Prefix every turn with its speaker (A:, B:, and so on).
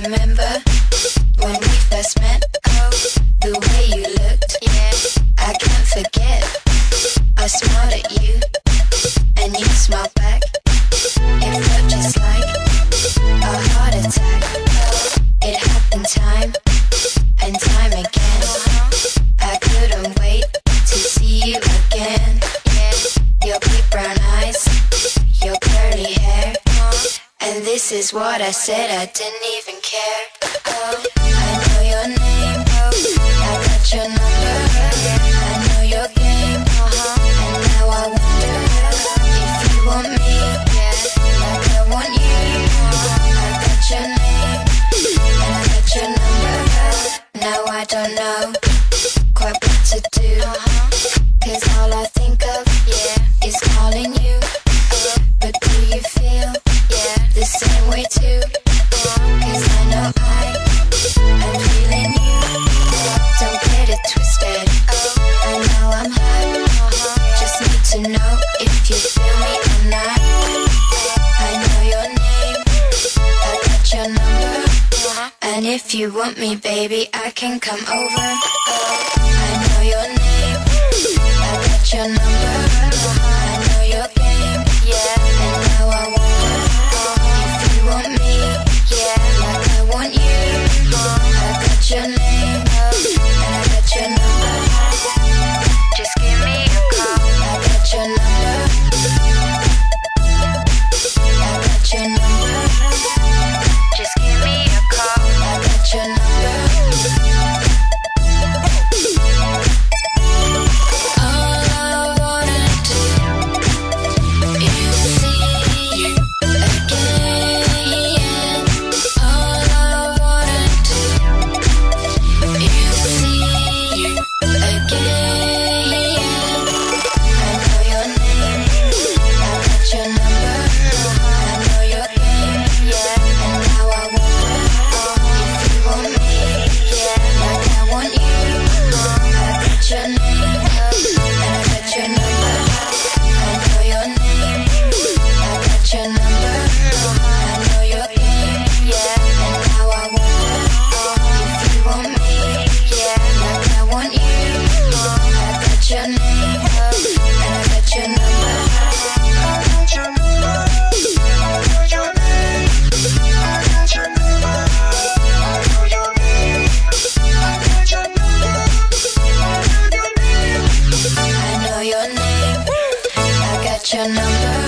A: remember when we first met? Oh, the way you looked, yeah, I can't forget. I smiled at you, and you smiled back. This is what I said, I didn't even care. Oh, I know your name, oh, I got your number. I know your game, uh huh. And now I wonder if you want me, yeah, like I want you. Uh-huh. I got your name, I got your number. Now I don't know. if you want me, baby, I can come over. Oh, I know your name, I got your number. your number.